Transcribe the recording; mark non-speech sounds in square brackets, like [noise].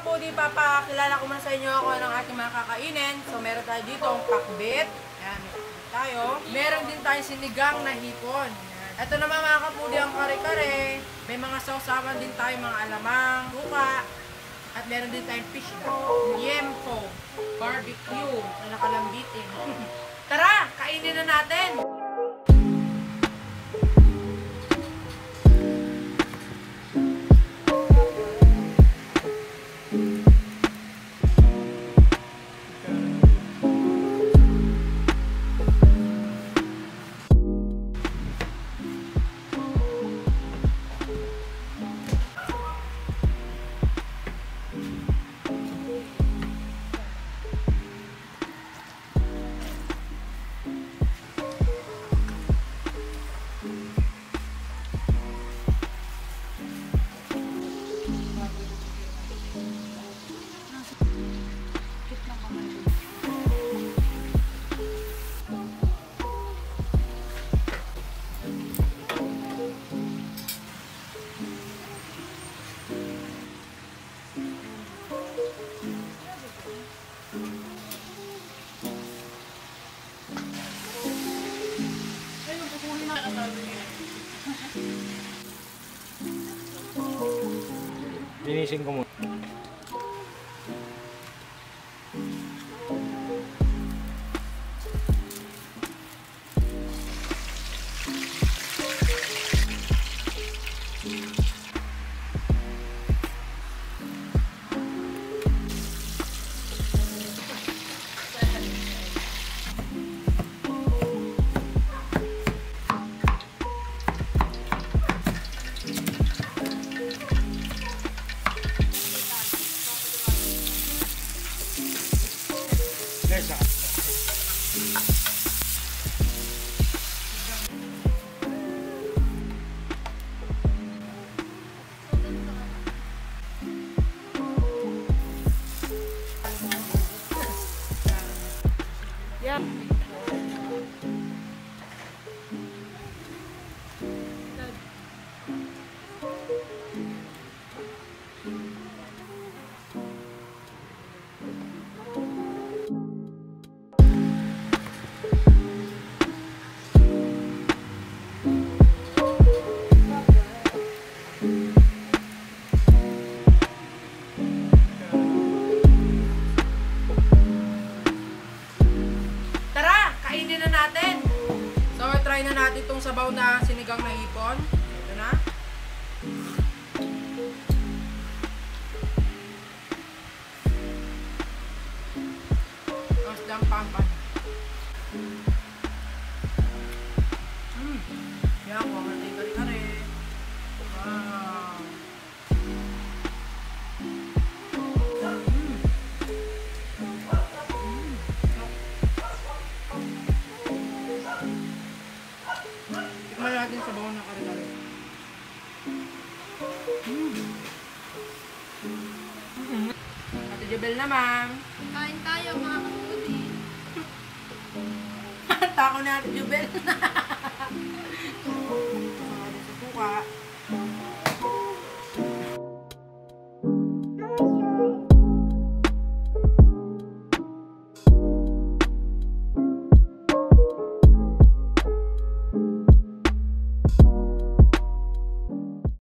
kapudi, papakilala ko muna sa inyo ako ng ating mga kakainin. So, meron tayo dito ang pakbit. Yan, tayo. Meron din tayo sinigang na hipon. Ito naman mga kapudi ang kare-kare. May mga sausawan din tayo, mga alamang, buka. At meron din tayong fish. Yempo, barbecue, na nakalambitin. [laughs] Tara, kainin na natin! Linisin ko muna. Nesa. treasure. Kainin na natin. So, try na natin itong sabaw na sinigang na hipon. Ito na. Ate Jebel naman. Kain tayo mga kapudi. [laughs] Tako na din [laughs] sa suka.